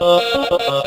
Oh,